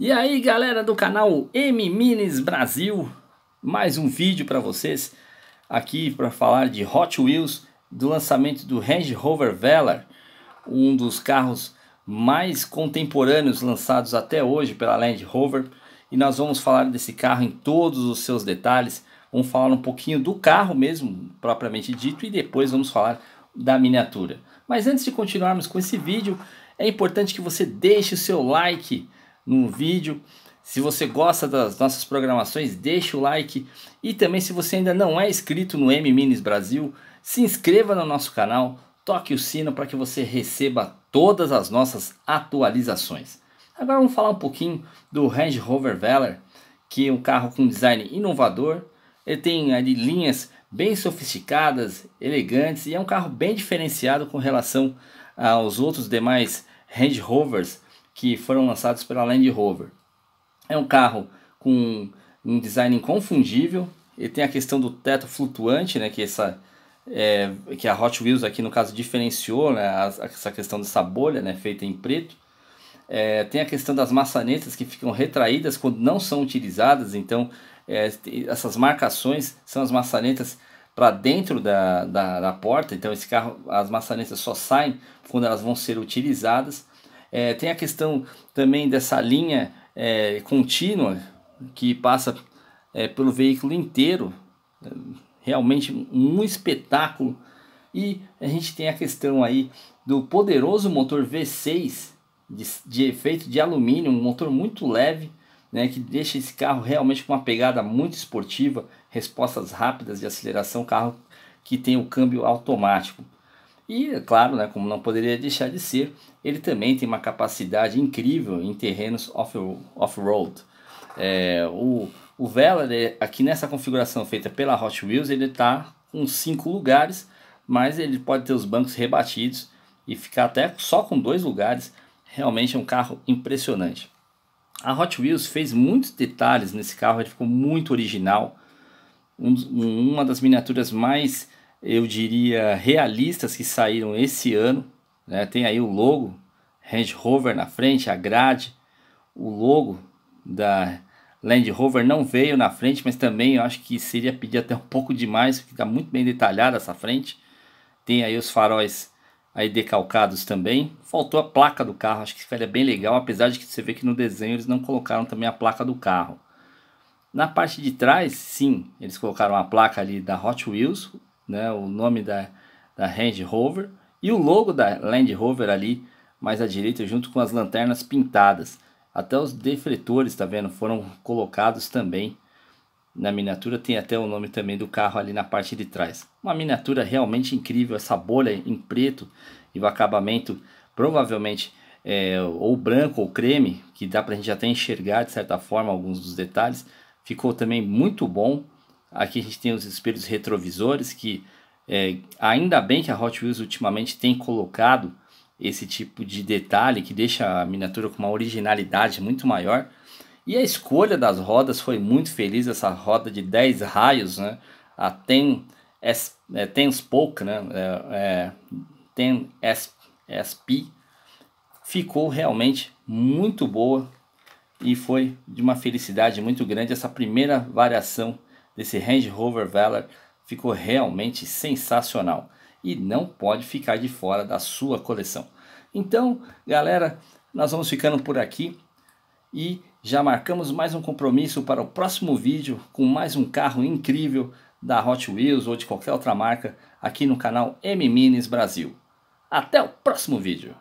E aí galera do canal M Minis Brasil, mais um vídeo para vocês aqui para falar de Hot Wheels, do lançamento do Range Rover Velar, um dos carros mais contemporâneos lançados até hoje pela Land Rover. E nós vamos falar desse carro em todos os seus detalhes, vamos falar um pouquinho do carro mesmo, propriamente dito, e depois vamos falar da miniatura. Mas antes de continuarmos com esse vídeo, é importante que você deixe o seu like, no vídeo. Se você gosta das nossas programações, deixe o like. E também se você ainda não é inscrito no M Minis Brasil, se inscreva no nosso canal, toque o sino para que você receba todas as nossas atualizações. Agora vamos falar um pouquinho do Range Rover Velar, que é um carro com design inovador. Ele tem ali linhas bem sofisticadas, elegantes e é um carro bem diferenciado com relação aos outros demais Range Rovers que foram lançados pela Land Rover. É um carro com um design inconfundível, ele tem a questão do teto flutuante, né, que, essa, é, que a Hot Wheels aqui no caso diferenciou, né, essa questão dessa bolha né, feita em preto. É, tem a questão das maçanetas que ficam retraídas quando não são utilizadas, então é, essas marcações são as maçanetas para dentro da, da, da, porta, então esse carro, as maçanetas só saem quando elas vão ser utilizadas. É, tem a questão também dessa linha é, contínua que passa é, pelo veículo inteiro, realmente um espetáculo. E a gente tem a questão aí do poderoso motor V6 de, de efeito de alumínio, um motor muito leve, né, que deixa esse carro realmente com uma pegada muito esportiva, respostas rápidas de aceleração, carro que tem o câmbio automático. E, claro, né, como não poderia deixar de ser, ele também tem uma capacidade incrível em terrenos off-road. Off é, o, o Velar, aqui nessa configuração feita pela Hot Wheels, ele está com cinco lugares, mas ele pode ter os bancos rebatidos e ficar até só com dois lugares. Realmente é um carro impressionante. A Hot Wheels fez muitos detalhes nesse carro, ele ficou muito original. Um, uma das miniaturas mais eu diria, realistas que saíram esse ano. Né? Tem aí o logo Range Rover na frente, a grade, o logo da Land Rover não veio na frente, mas também eu acho que seria pedir até um pouco demais, porque está muito bem detalhada essa frente. Tem aí os faróis aí decalcados também. Faltou a placa do carro, acho que ficaria bem legal, apesar de que você vê que no desenho eles não colocaram também a placa do carro. Na parte de trás, sim, eles colocaram a placa ali da Hot Wheels, né, o nome da, da Range Rover e o logo da Land Rover ali mais à direita junto com as lanternas pintadas. Até os defletores, tá vendo, foram colocados também na miniatura, tem até o nome também do carro ali na parte de trás. Uma miniatura realmente incrível, essa bolha em preto e o acabamento provavelmente é, ou branco ou creme, que dá para a gente até enxergar de certa forma alguns dos detalhes, ficou também muito bom. Aqui a gente tem os espelhos retrovisores que é, ainda bem que a Hot Wheels ultimamente tem colocado esse tipo de detalhe que deixa a miniatura com uma originalidade muito maior. E a escolha das rodas foi muito feliz, essa roda de 10 raios, né? a Ten, S, é, Ten Spoke, né? é, é, Ten S, SP, ficou realmente muito boa e foi de uma felicidade muito grande essa primeira variação desse Range Rover Velar ficou realmente sensacional e não pode ficar de fora da sua coleção. Então, galera, nós vamos ficando por aqui e já marcamos mais um compromisso para o próximo vídeo com mais um carro incrível da Hot Wheels ou de qualquer outra marca aqui no canal M Minis Brasil. Até o próximo vídeo!